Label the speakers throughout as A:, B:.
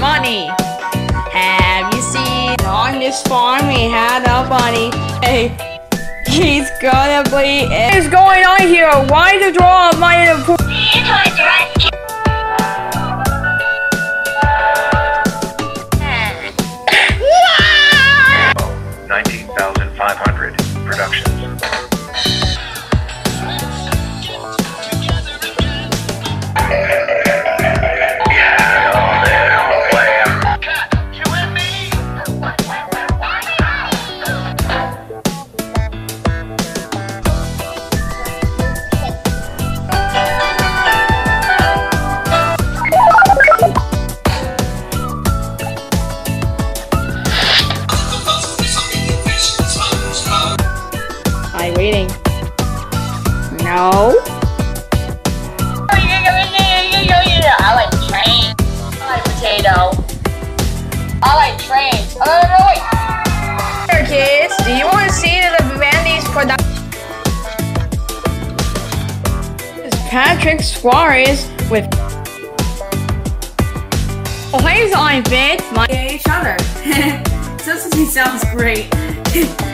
A: bunny. Have you seen on this farm we had a bunny? Hey, he's gonna be. What is going on here? Why the draw of my?
B: Productions.
A: Waiting. No.
C: I like trains. I like potato. I like trains. Oh, no, wait.
A: Here, kids, do you want to see the Vandy's production? This is Patrick Suarez with. Oh, hey, on Vince. My
D: each other. Consistency sounds great.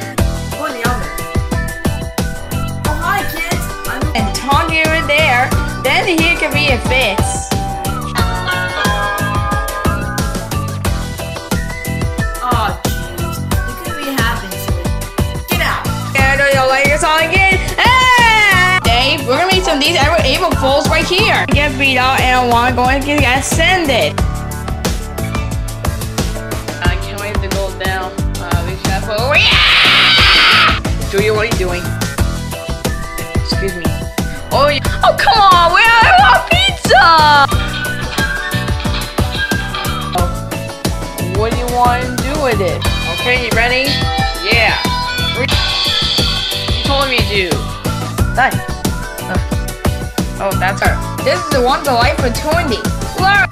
D: kids. I'm
A: and there. Then he can be a Fitz.
D: Oh jeez. You could be happening to. Get out.
A: And your Lakers on again. Hey! Dave, we're gonna meet some of these April Fools right here. Get beat out and I wanna go and get ascended. I can't wait to go down. Uh, we should have oh, yeah! Julia, what are you doing? Oh, yeah. oh come on, we I want pizza. What do you want to do with it? Okay, you ready? Yeah. You told me to. Done. Oh, that's her. This is the one to life opportunity. Learn.